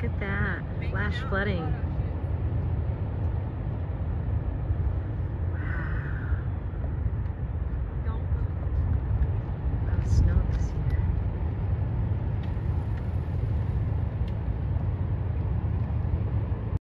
Look at that. Flash flooding.